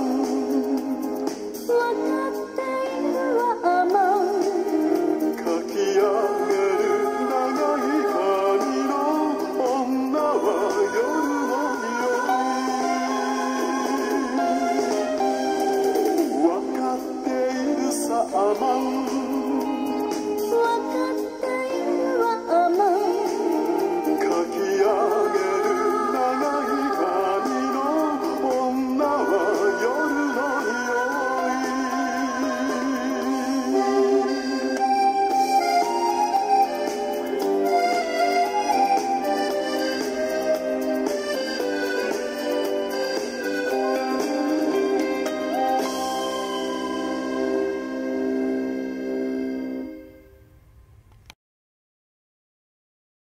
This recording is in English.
down.